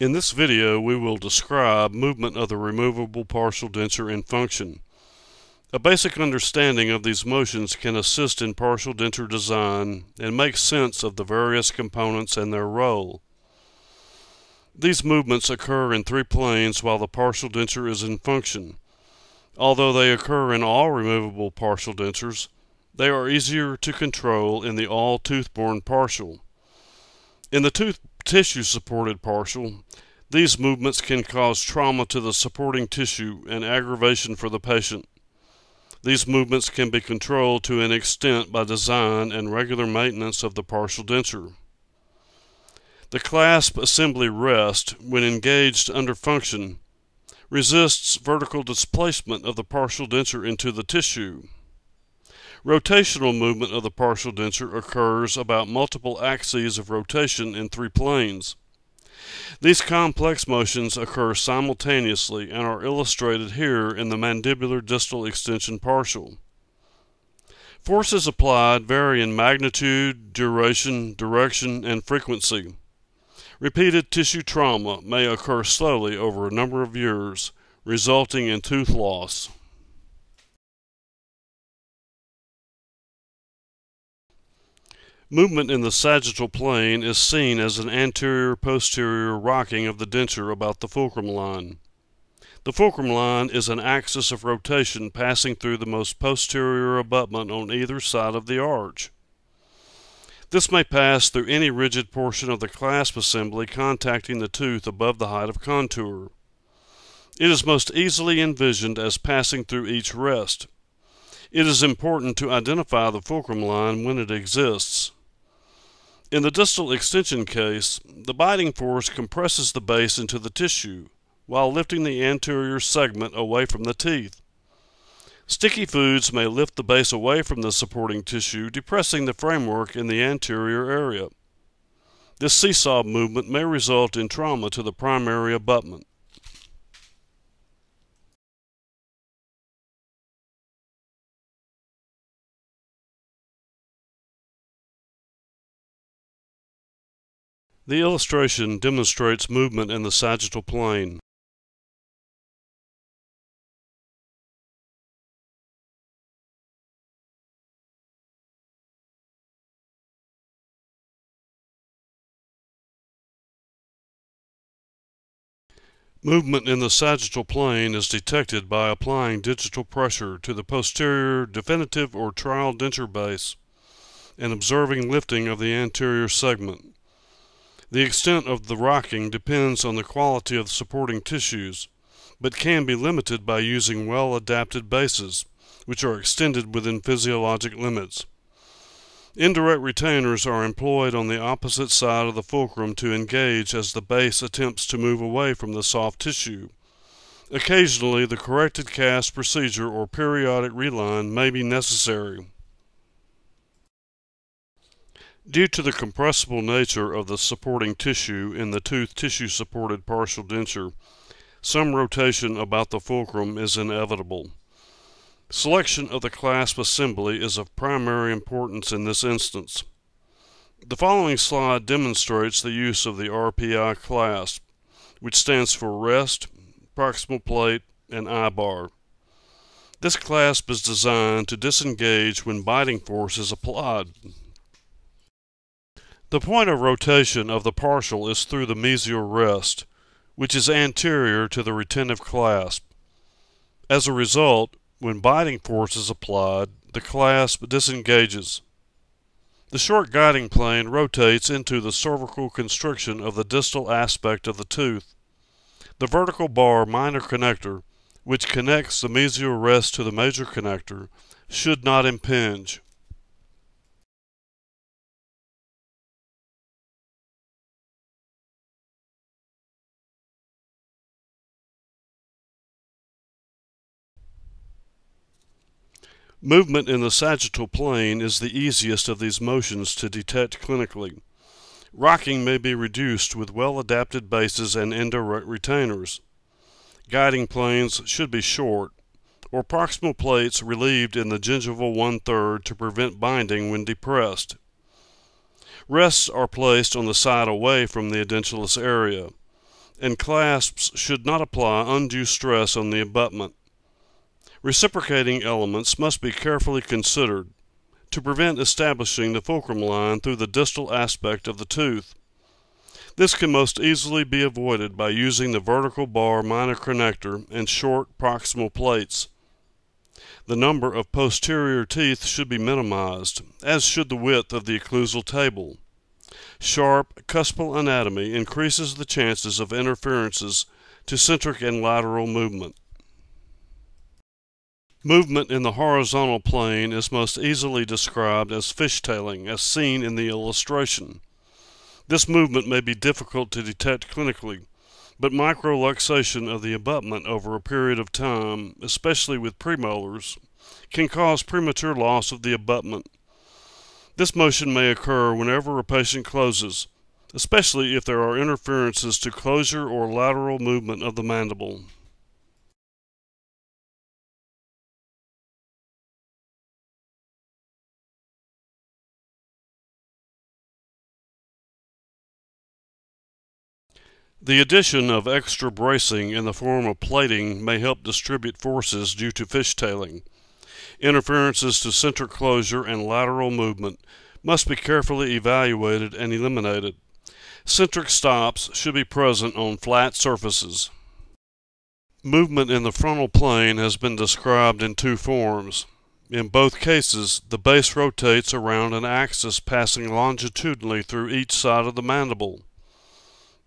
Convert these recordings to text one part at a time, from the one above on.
In this video we will describe movement of the removable partial denture in function. A basic understanding of these motions can assist in partial denture design and make sense of the various components and their role. These movements occur in three planes while the partial denture is in function. Although they occur in all removable partial dentures, they are easier to control in the all tooth-borne partial. In the tooth tissue supported partial, these movements can cause trauma to the supporting tissue and aggravation for the patient. These movements can be controlled to an extent by design and regular maintenance of the partial denture. The clasp assembly rest, when engaged under function, resists vertical displacement of the partial denture into the tissue. Rotational movement of the partial denture occurs about multiple axes of rotation in three planes. These complex motions occur simultaneously and are illustrated here in the mandibular distal extension partial. Forces applied vary in magnitude, duration, direction, and frequency. Repeated tissue trauma may occur slowly over a number of years, resulting in tooth loss. Movement in the sagittal plane is seen as an anterior-posterior rocking of the denture about the fulcrum line. The fulcrum line is an axis of rotation passing through the most posterior abutment on either side of the arch. This may pass through any rigid portion of the clasp assembly contacting the tooth above the height of contour. It is most easily envisioned as passing through each rest. It is important to identify the fulcrum line when it exists. In the distal extension case, the biting force compresses the base into the tissue while lifting the anterior segment away from the teeth. Sticky foods may lift the base away from the supporting tissue, depressing the framework in the anterior area. This seesaw movement may result in trauma to the primary abutment. The illustration demonstrates movement in the sagittal plane. Movement in the sagittal plane is detected by applying digital pressure to the posterior definitive or trial denture base and observing lifting of the anterior segment. The extent of the rocking depends on the quality of the supporting tissues, but can be limited by using well adapted bases, which are extended within physiologic limits. Indirect retainers are employed on the opposite side of the fulcrum to engage as the base attempts to move away from the soft tissue. Occasionally, the corrected cast procedure or periodic reline may be necessary. Due to the compressible nature of the supporting tissue in the tooth tissue supported partial denture, some rotation about the fulcrum is inevitable. Selection of the clasp assembly is of primary importance in this instance. The following slide demonstrates the use of the RPI clasp, which stands for rest, proximal plate, and I-bar. This clasp is designed to disengage when biting force is applied. The point of rotation of the partial is through the mesial rest, which is anterior to the retentive clasp. As a result, when biting force is applied, the clasp disengages. The short guiding plane rotates into the cervical constriction of the distal aspect of the tooth. The vertical bar minor connector, which connects the mesial rest to the major connector, should not impinge. Movement in the sagittal plane is the easiest of these motions to detect clinically. Rocking may be reduced with well-adapted bases and indirect retainers. Guiding planes should be short, or proximal plates relieved in the gingival one-third to prevent binding when depressed. Rests are placed on the side away from the edentulous area. and clasps should not apply undue stress on the abutment. Reciprocating elements must be carefully considered to prevent establishing the fulcrum line through the distal aspect of the tooth. This can most easily be avoided by using the vertical bar minor connector and short proximal plates. The number of posterior teeth should be minimized, as should the width of the occlusal table. Sharp cuspal anatomy increases the chances of interferences to centric and lateral movement. Movement in the horizontal plane is most easily described as fishtailing, as seen in the illustration. This movement may be difficult to detect clinically, but microluxation of the abutment over a period of time, especially with premolars, can cause premature loss of the abutment. This motion may occur whenever a patient closes, especially if there are interferences to closure or lateral movement of the mandible. The addition of extra bracing in the form of plating may help distribute forces due to fishtailing. Interferences to centric closure and lateral movement must be carefully evaluated and eliminated. Centric stops should be present on flat surfaces. Movement in the frontal plane has been described in two forms. In both cases, the base rotates around an axis passing longitudinally through each side of the mandible.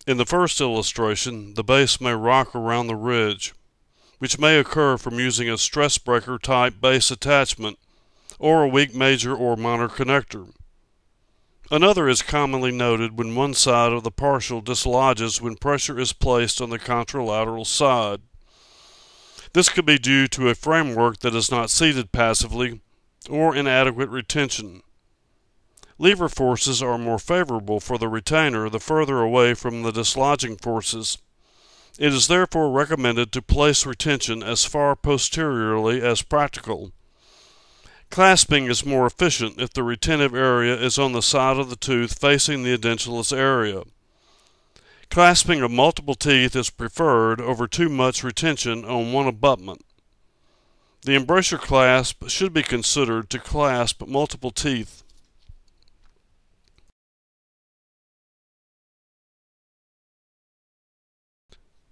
In the first illustration, the base may rock around the ridge, which may occur from using a stress breaker type base attachment or a weak major or minor connector. Another is commonly noted when one side of the partial dislodges when pressure is placed on the contralateral side. This could be due to a framework that is not seated passively or inadequate retention. Lever forces are more favorable for the retainer the further away from the dislodging forces. It is therefore recommended to place retention as far posteriorly as practical. Clasping is more efficient if the retentive area is on the side of the tooth facing the edentulous area. Clasping of multiple teeth is preferred over too much retention on one abutment. The embrasure clasp should be considered to clasp multiple teeth.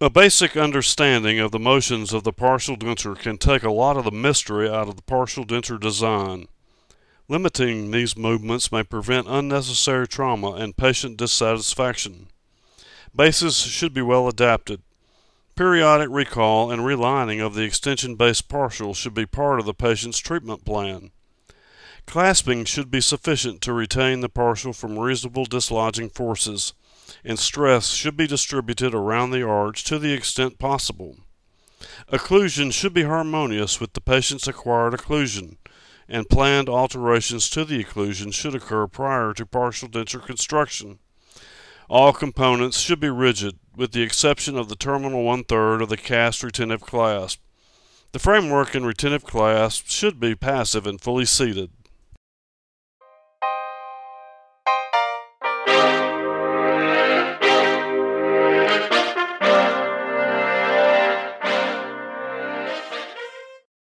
A basic understanding of the motions of the partial denture can take a lot of the mystery out of the partial denture design. Limiting these movements may prevent unnecessary trauma and patient dissatisfaction. Bases should be well adapted. Periodic recall and relining of the extension base partial should be part of the patient's treatment plan. Clasping should be sufficient to retain the partial from reasonable dislodging forces and stress should be distributed around the arch to the extent possible. Occlusion should be harmonious with the patient's acquired occlusion, and planned alterations to the occlusion should occur prior to partial denture construction. All components should be rigid, with the exception of the terminal one third of the cast retentive clasp. The framework and retentive clasp should be passive and fully seated.